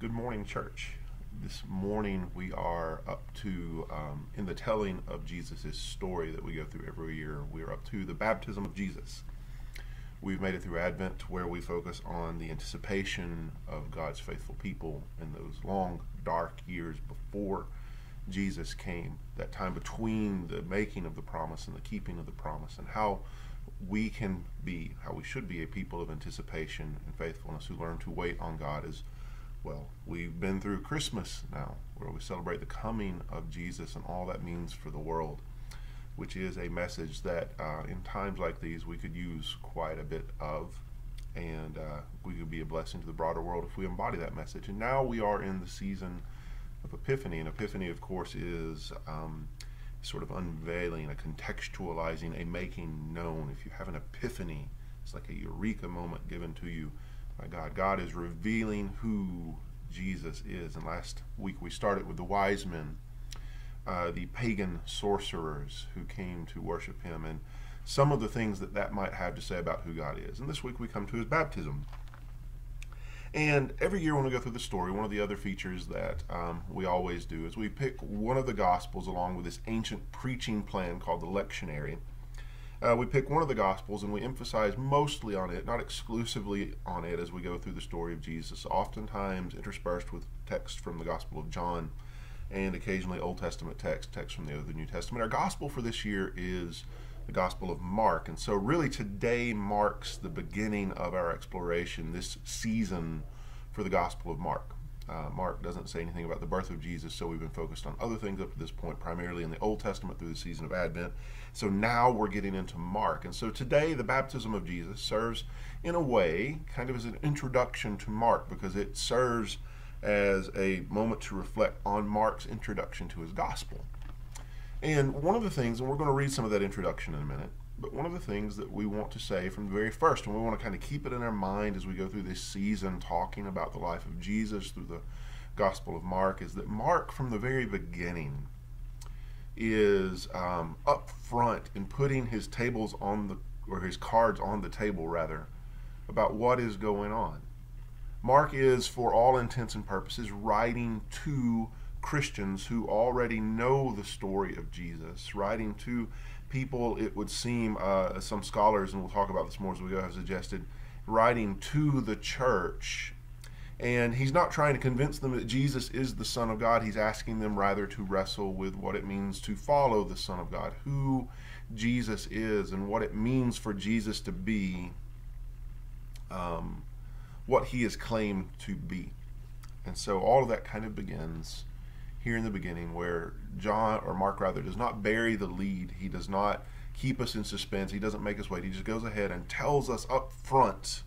Good morning, church. This morning we are up to, um, in the telling of Jesus' story that we go through every year, we are up to the baptism of Jesus. We've made it through Advent where we focus on the anticipation of God's faithful people in those long, dark years before Jesus came, that time between the making of the promise and the keeping of the promise, and how we can be, how we should be a people of anticipation and faithfulness who learn to wait on God as well. We've been through Christmas now, where we celebrate the coming of Jesus and all that means for the world, which is a message that uh, in times like these we could use quite a bit of. And uh, we could be a blessing to the broader world if we embody that message. And now we are in the season of Epiphany. And Epiphany, of course, is um, sort of unveiling, a contextualizing, a making known. If you have an epiphany, it's like a eureka moment given to you by God. God is revealing who Jesus is. And last week we started with the wise men, uh, the pagan sorcerers who came to worship him, and some of the things that that might have to say about who God is. And this week we come to his baptism. And every year when we go through the story, one of the other features that um, we always do is we pick one of the Gospels along with this ancient preaching plan called the lectionary. Uh, we pick one of the Gospels and we emphasize mostly on it, not exclusively on it, as we go through the story of Jesus, oftentimes interspersed with text from the Gospel of John and occasionally Old Testament text, text from the other New Testament. Our Gospel for this year is the Gospel of Mark. And so, really, today marks the beginning of our exploration, this season for the Gospel of Mark. Uh, Mark doesn't say anything about the birth of Jesus, so we've been focused on other things up to this point, primarily in the Old Testament through the season of Advent. So now we're getting into Mark. And so today, the baptism of Jesus serves, in a way, kind of as an introduction to Mark, because it serves as a moment to reflect on Mark's introduction to his gospel. And one of the things, and we're going to read some of that introduction in a minute, but one of the things that we want to say from the very first, and we want to kind of keep it in our mind as we go through this season talking about the life of Jesus through the Gospel of Mark, is that Mark, from the very beginning, is um, up front in putting his tables on the, or his cards on the table, rather, about what is going on. Mark is, for all intents and purposes, writing to Christians who already know the story of Jesus, writing to people, it would seem, uh, some scholars, and we'll talk about this more as we go, have suggested, writing to the church. And he's not trying to convince them that Jesus is the Son of God. He's asking them rather to wrestle with what it means to follow the Son of God, who Jesus is, and what it means for Jesus to be um, what he is claimed to be. And so all of that kind of begins here in the beginning where John, or Mark rather, does not bury the lead. He does not keep us in suspense. He doesn't make us wait. He just goes ahead and tells us up front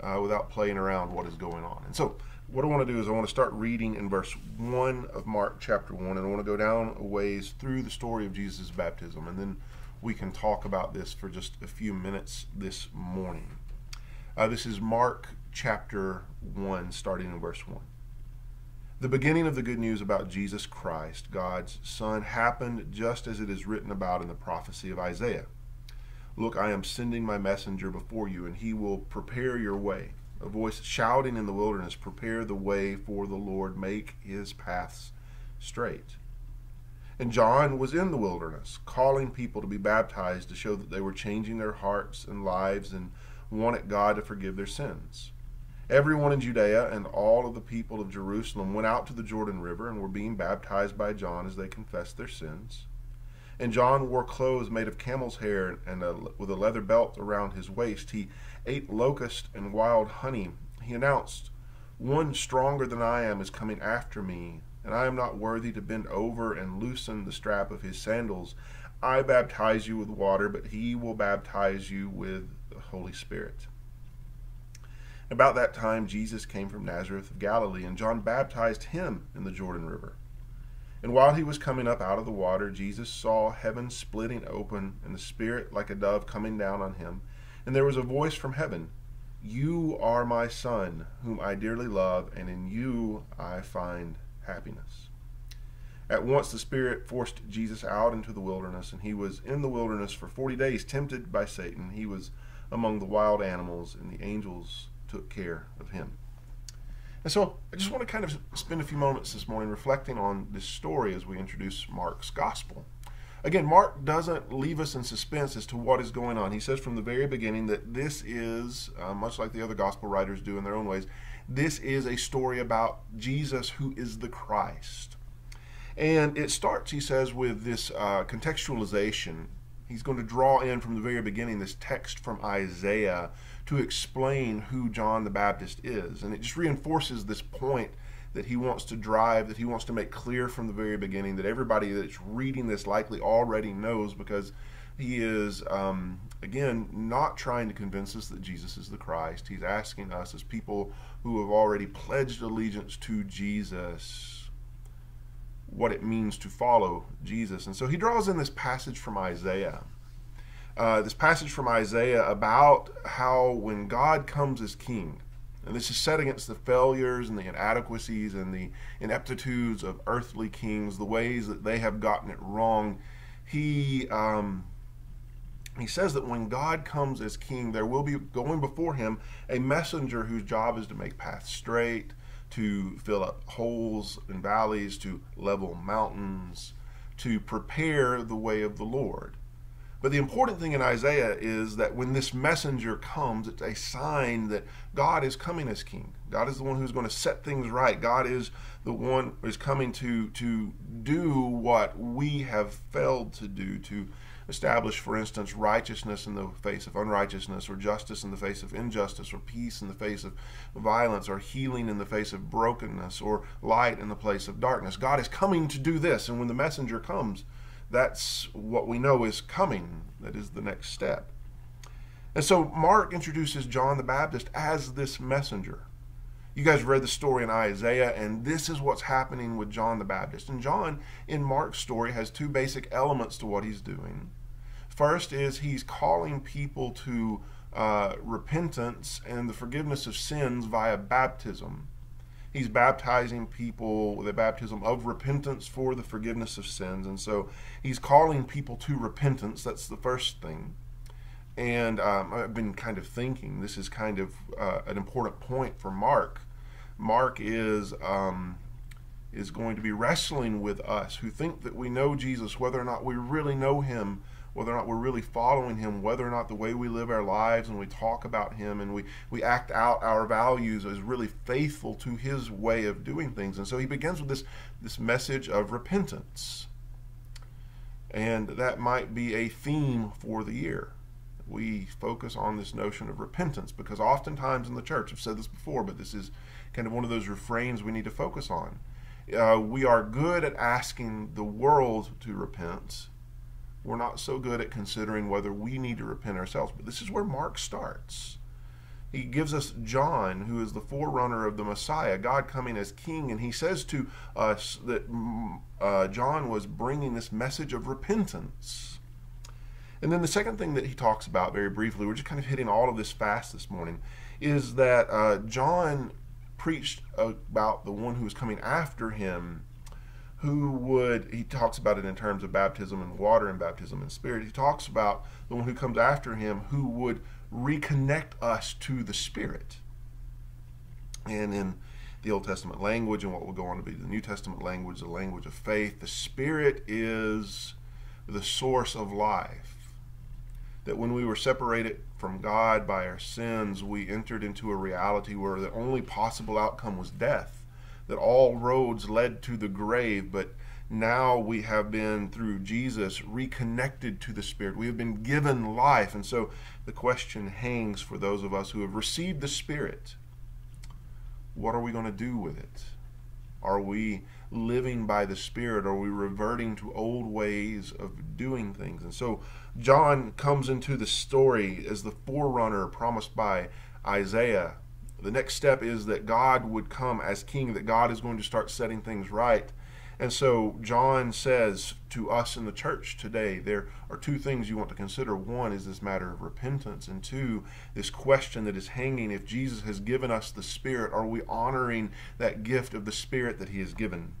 uh, without playing around what is going on. And so, what I want to do is I want to start reading in verse 1 of Mark chapter 1, and I want to go down a ways through the story of Jesus' baptism, and then we can talk about this for just a few minutes this morning. Uh, this is Mark chapter 1, starting in verse 1. The beginning of the good news about Jesus Christ, God's Son, happened just as it is written about in the prophecy of Isaiah. Look, I am sending my messenger before you, and he will prepare your way. A voice shouting in the wilderness, Prepare the way for the Lord, make his paths straight. And John was in the wilderness, calling people to be baptized to show that they were changing their hearts and lives and wanted God to forgive their sins. Everyone in Judea and all of the people of Jerusalem went out to the Jordan River and were being baptized by John as they confessed their sins. And John wore clothes made of camel's hair and a, with a leather belt around his waist. He ate locust and wild honey. He announced, One stronger than I am is coming after me, and I am not worthy to bend over and loosen the strap of his sandals. I baptize you with water, but he will baptize you with the Holy Spirit. About that time, Jesus came from Nazareth of Galilee, and John baptized him in the Jordan River. And while he was coming up out of the water, Jesus saw heaven splitting open, and the Spirit like a dove coming down on him. And there was a voice from heaven You are my Son, whom I dearly love, and in you I find happiness. At once the Spirit forced Jesus out into the wilderness, and he was in the wilderness for forty days, tempted by Satan. He was among the wild animals, and the angels took care of him. And so I just want to kind of spend a few moments this morning reflecting on this story as we introduce Mark's gospel. Again, Mark doesn't leave us in suspense as to what is going on. He says from the very beginning that this is, uh, much like the other gospel writers do in their own ways, this is a story about Jesus who is the Christ. And it starts, he says, with this uh, contextualization. He's going to draw in from the very beginning this text from Isaiah to explain who John the Baptist is. And it just reinforces this point that he wants to drive, that he wants to make clear from the very beginning, that everybody that's reading this likely already knows because he is, um, again, not trying to convince us that Jesus is the Christ. He's asking us, as people who have already pledged allegiance to Jesus, what it means to follow Jesus. And so he draws in this passage from Isaiah. Uh, this passage from Isaiah about how when God comes as king, and this is set against the failures and the inadequacies and the ineptitudes of earthly kings, the ways that they have gotten it wrong. He um, he says that when God comes as king, there will be going before him a messenger whose job is to make paths straight, to fill up holes and valleys, to level mountains, to prepare the way of the Lord. But the important thing in Isaiah is that when this messenger comes, it's a sign that God is coming as king. God is the one who's going to set things right. God is the one who is coming to to do what we have failed to do to establish, for instance, righteousness in the face of unrighteousness, or justice in the face of injustice, or peace in the face of violence, or healing in the face of brokenness, or light in the place of darkness. God is coming to do this, and when the messenger comes, that's what we know is coming. That is the next step. And so Mark introduces John the Baptist as this messenger. You guys read the story in Isaiah, and this is what's happening with John the Baptist. And John, in Mark's story, has two basic elements to what he's doing. First is he's calling people to uh, repentance and the forgiveness of sins via baptism. He's baptizing people with a baptism of repentance for the forgiveness of sins. And so he's calling people to repentance. That's the first thing. And um, I've been kind of thinking this is kind of uh, an important point for Mark. Mark is um, is going to be wrestling with us who think that we know Jesus, whether or not we really know him whether or not we're really following him, whether or not the way we live our lives and we talk about him and we, we act out our values is really faithful to his way of doing things. And so he begins with this, this message of repentance. And that might be a theme for the year. We focus on this notion of repentance because oftentimes in the church, I've said this before, but this is kind of one of those refrains we need to focus on. Uh, we are good at asking the world to repent we're not so good at considering whether we need to repent ourselves. But this is where Mark starts. He gives us John, who is the forerunner of the Messiah, God coming as king, and he says to us that mm, uh, John was bringing this message of repentance. And then the second thing that he talks about very briefly, we're just kind of hitting all of this fast this morning, is that uh, John preached about the one who was coming after him who would he talks about it in terms of baptism and water and baptism and spirit. He talks about the one who comes after him who would reconnect us to the spirit. And in the old testament language and what will go on to be the new testament language the language of faith the spirit is the source of life. That when we were separated from god by our sins we entered into a reality where the only possible outcome was death that all roads led to the grave, but now we have been through Jesus reconnected to the Spirit. We have been given life. And so the question hangs for those of us who have received the Spirit what are we going to do with it? Are we living by the Spirit? Are we reverting to old ways of doing things? And so John comes into the story as the forerunner promised by Isaiah the next step is that God would come as king, that God is going to start setting things right. And so John says to us in the church today, there are two things you want to consider. One is this matter of repentance, and two, this question that is hanging if Jesus has given us the Spirit, are we honoring that gift of the Spirit that He has given?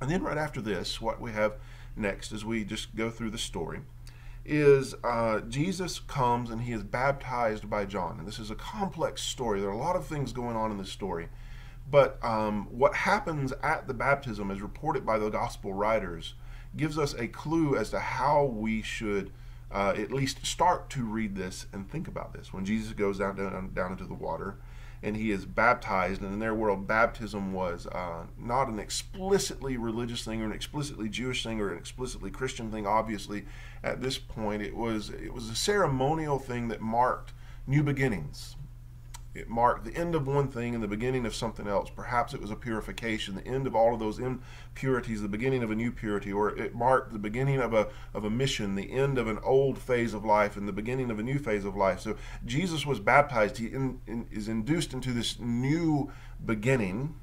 And then right after this, what we have next as we just go through the story is uh, Jesus comes and he is baptized by John. And this is a complex story. There are a lot of things going on in this story. But um, what happens at the baptism, as reported by the gospel writers, gives us a clue as to how we should uh, at least start to read this and think about this. When Jesus goes down, down, down into the water, and he is baptized. And in their world, baptism was uh, not an explicitly religious thing or an explicitly Jewish thing or an explicitly Christian thing. Obviously, at this point, it was it was a ceremonial thing that marked new beginnings. It marked the end of one thing and the beginning of something else. Perhaps it was a purification, the end of all of those impurities, the beginning of a new purity, or it marked the beginning of a, of a mission, the end of an old phase of life and the beginning of a new phase of life. So Jesus was baptized. He in, in, is induced into this new beginning.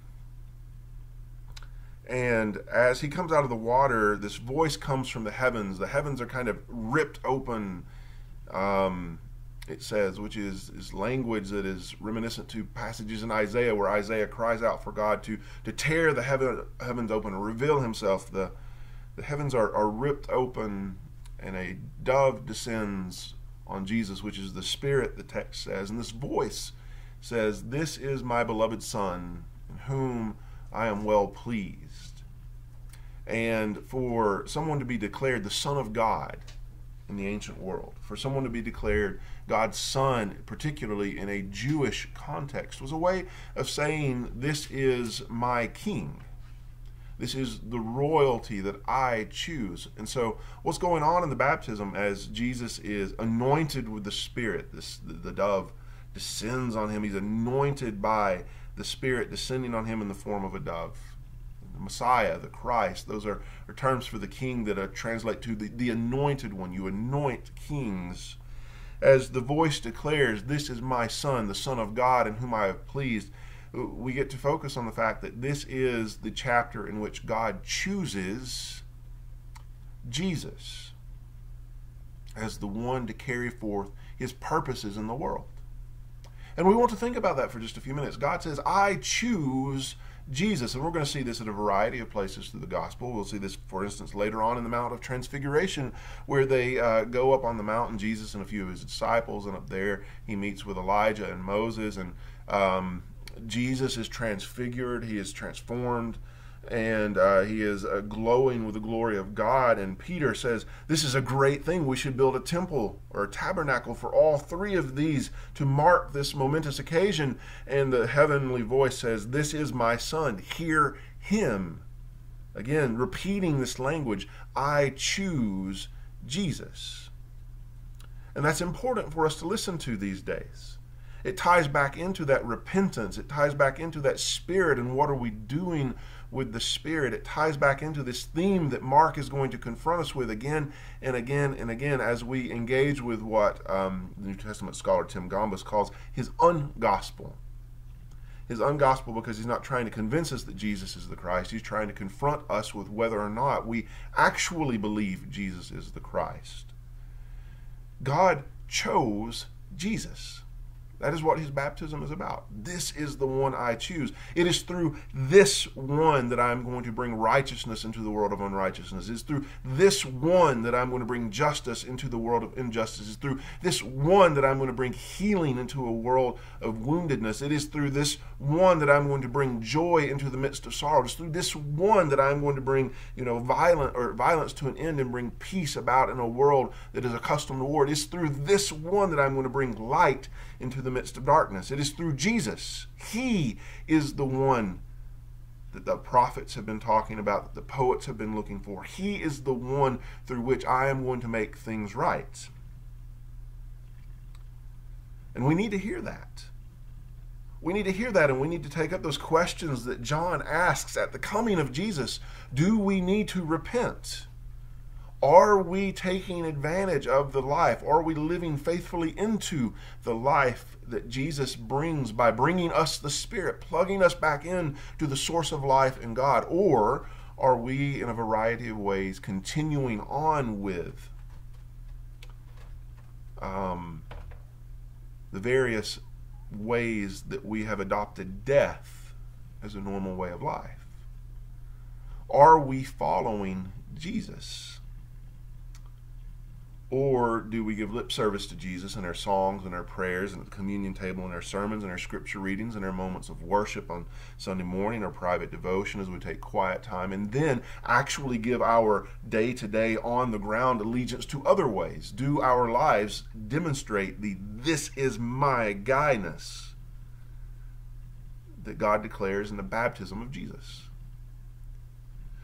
And as he comes out of the water, this voice comes from the heavens. The heavens are kind of ripped open. Um, it says, which is, is language that is reminiscent to passages in Isaiah where Isaiah cries out for God to, to tear the heaven, heavens open and reveal himself. The, the heavens are, are ripped open and a dove descends on Jesus, which is the Spirit, the text says. And this voice says, This is my beloved Son, in whom I am well pleased. And for someone to be declared the Son of God, in the ancient world. For someone to be declared God's son, particularly in a Jewish context, was a way of saying, This is my king. This is the royalty that I choose. And so, what's going on in the baptism as Jesus is anointed with the Spirit, this, the, dove descends on him, he's anointed by the Spirit descending on him in the form of a dove the Messiah, the Christ. Those are, are terms for the king that uh, translate to the, the anointed one. You anoint kings. As the voice declares, This is my Son, the Son of God, in whom I have pleased, we get to focus on the fact that this is the chapter in which God chooses Jesus as the one to carry forth his purposes in the world. And we want to think about that for just a few minutes. God says, I choose Jesus. And we're going to see this at a variety of places through the gospel. We'll see this, for instance, later on in the Mount of Transfiguration, where they uh, go up on the mountain, Jesus and a few of his disciples, and up there he meets with Elijah and Moses. And um, Jesus is transfigured, he is transformed and uh, he is uh, glowing with the glory of God. And Peter says, This is a great thing. We should build a temple or a tabernacle for all three of these to mark this momentous occasion. And the heavenly voice says, This is my son. Hear him. Again, repeating this language I choose Jesus. And that's important for us to listen to these days. It ties back into that repentance. It ties back into that spirit and what are we doing with the Spirit. It ties back into this theme that Mark is going to confront us with again and again and again as we engage with what um, the New Testament scholar Tim Gombis calls his ungospel. His ungospel because he's not trying to convince us that Jesus is the Christ. He's trying to confront us with whether or not we actually believe Jesus is the Christ. God chose Jesus. That is what his baptism is about. This is the one I choose. It is through this one that I'm going to bring righteousness into the world of unrighteousness. It's through this one that I'm going to bring justice into the world of injustice. It's through this one that I'm going to bring healing into a world of woundedness. It is through this one that I'm going to bring joy into the midst of sorrow. It's through this one that I'm going to bring, you know, violent or violence to an end and bring peace about in a world that is accustomed to war. It is through this one that I'm going to bring light into the midst of darkness. It is through Jesus. He is the one that the prophets have been talking about, that the poets have been looking for. He is the one through which I am going to make things right. And we need to hear that. We need to hear that and we need to take up those questions that John asks at the coming of Jesus. Do we need to repent? Are we taking advantage of the life? Are we living faithfully into the life that Jesus brings by bringing us the Spirit, plugging us back in to the source of life in God? Or are we, in a variety of ways, continuing on with um, the various ways that we have adopted death as a normal way of life? Are we following Jesus? Or do we give lip service to Jesus in our songs and our prayers and the communion table and our sermons and our scripture readings and our moments of worship on Sunday morning or private devotion as we take quiet time and then actually give our day to day on the ground allegiance to other ways? Do our lives demonstrate the this is my guyness that God declares in the baptism of Jesus?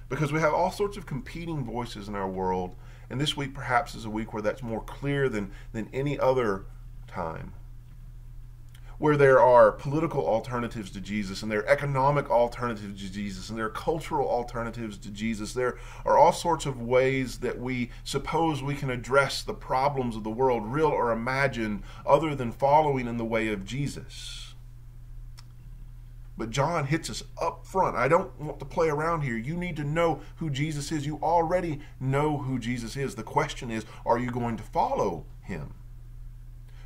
Because we have all sorts of competing voices in our world and this week perhaps is a week where that's more clear than, than any other time. Where there are political alternatives to Jesus, and there are economic alternatives to Jesus, and there are cultural alternatives to Jesus. There are all sorts of ways that we suppose we can address the problems of the world, real or imagined, other than following in the way of Jesus. But John hits us up front. I don't want to play around here. You need to know who Jesus is. You already know who Jesus is. The question is are you going to follow him?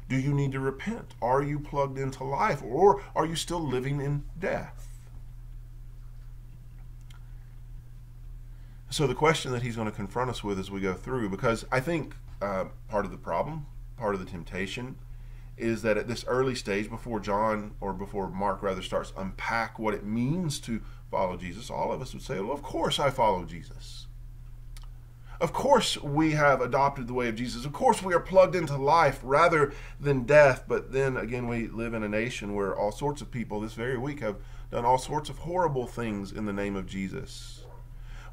Do you need to repent? Are you plugged into life? Or are you still living in death? So, the question that he's going to confront us with as we go through, because I think uh, part of the problem, part of the temptation, is that at this early stage, before John or before Mark rather starts unpack what it means to follow Jesus, all of us would say, "Well, of course I follow Jesus. Of course we have adopted the way of Jesus. Of course we are plugged into life rather than death." But then again, we live in a nation where all sorts of people this very week have done all sorts of horrible things in the name of Jesus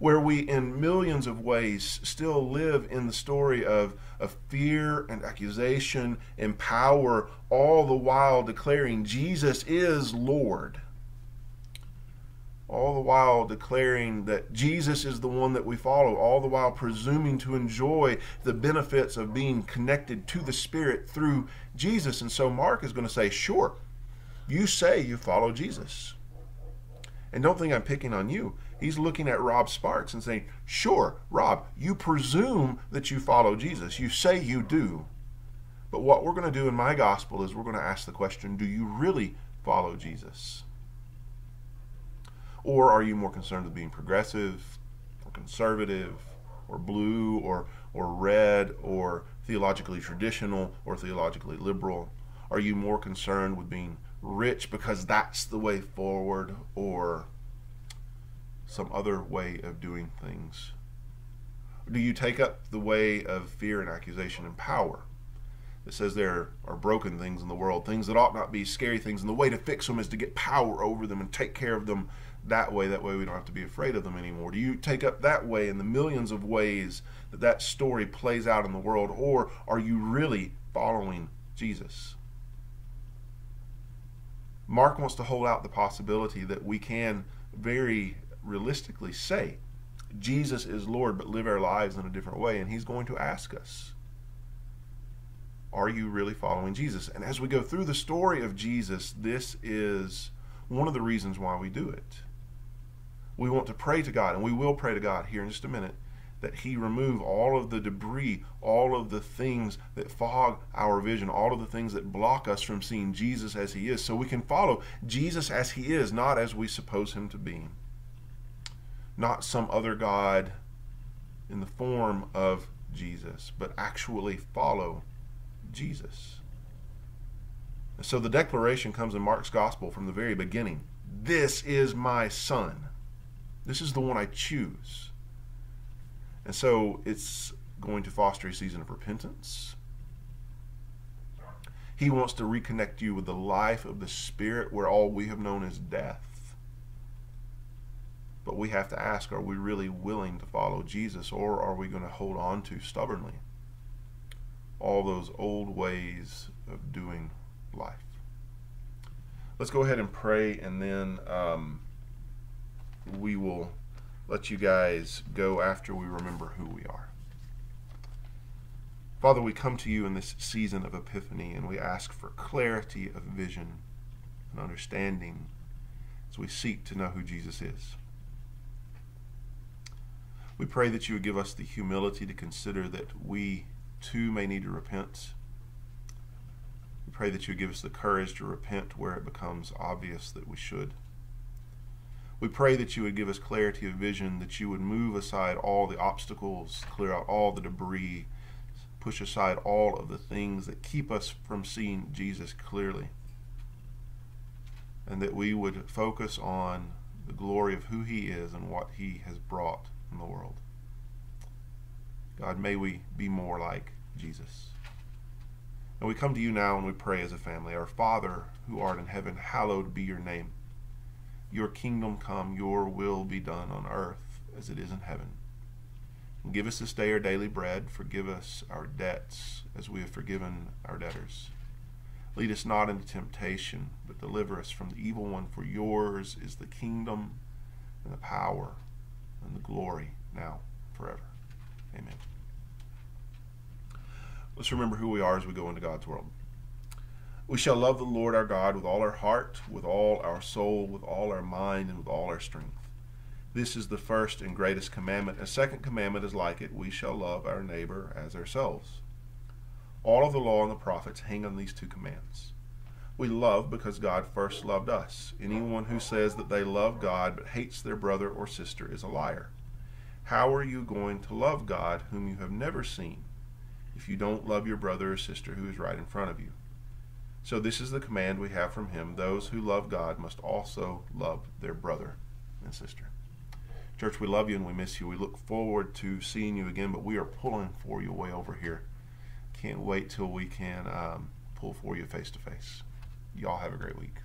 where we, in millions of ways, still live in the story of, of fear and accusation and power, all the while declaring Jesus is Lord. All the while declaring that Jesus is the one that we follow, all the while presuming to enjoy the benefits of being connected to the Spirit through Jesus. And so Mark is going to say, Sure, you say you follow Jesus. And don't think I'm picking on you. He's looking at Rob Sparks and saying, Sure, Rob, you presume that you follow Jesus. You say you do. But what we're going to do in my gospel is we're going to ask the question Do you really follow Jesus? Or are you more concerned with being progressive or conservative or blue or, or red or theologically traditional or theologically liberal? Are you more concerned with being rich because that's the way forward or some other way of doing things? do you take up the way of fear and accusation and power? It says there are broken things in the world, things that ought not be scary things, and the way to fix them is to get power over them and take care of them that way. That way we don't have to be afraid of them anymore. Do you take up that way in the millions of ways that that story plays out in the world, or are you really following Jesus? Mark wants to hold out the possibility that we can very realistically say Jesus is Lord, but live our lives in a different way. And He's going to ask us, Are you really following Jesus? And as we go through the story of Jesus, this is one of the reasons why we do it. We want to pray to God, and we will pray to God here in just a minute that He remove all of the debris, all of the things that fog our vision, all of the things that block us from seeing Jesus as He is, so we can follow Jesus as He is, not as we suppose Him to be. Not some other God in the form of Jesus, but actually follow Jesus. And so the declaration comes in Mark's gospel from the very beginning. This is my son. This is the one I choose. And so it's going to foster a season of repentance. He wants to reconnect you with the life of the Spirit where all we have known is death. But we have to ask are we really willing to follow Jesus or are we going to hold on to stubbornly all those old ways of doing life? Let's go ahead and pray and then um, we will let you guys go after we remember who we are. Father, we come to you in this season of Epiphany and we ask for clarity of vision and understanding as we seek to know who Jesus is. We pray that you would give us the humility to consider that we too may need to repent. We pray that you would give us the courage to repent where it becomes obvious that we should. We pray that you would give us clarity of vision, that you would move aside all the obstacles, clear out all the debris, push aside all of the things that keep us from seeing Jesus clearly. And that we would focus on the glory of who he is and what he has brought in the world. God, may we be more like Jesus. And we come to you now and we pray as a family. Our Father, who art in heaven, hallowed be your name. Your kingdom come, your will be done on earth as it is in heaven. And give us this day our daily bread. Forgive us our debts as we have forgiven our debtors. Lead us not into temptation, but deliver us from the evil one. For yours is the kingdom and the power and the glory now forever. Amen. Let's remember who we are as we go into God's world. We shall love the Lord our God with all our heart, with all our soul, with all our mind, and with all our strength. This is the first and greatest commandment. A second commandment is like it we shall love our neighbor as ourselves. All of the law and the prophets hang on these two commands. We love because God first loved us. Anyone who says that they love God but hates their brother or sister is a liar. How are you going to love God whom you have never seen if you don't love your brother or sister who is right in front of you? So, this is the command we have from him those who love God must also love their brother and sister. Church, we love you and we miss you. We look forward to seeing you again, but we are pulling for you way over here. Can't wait till we can um, pull for you face to face. Y'all have a great week.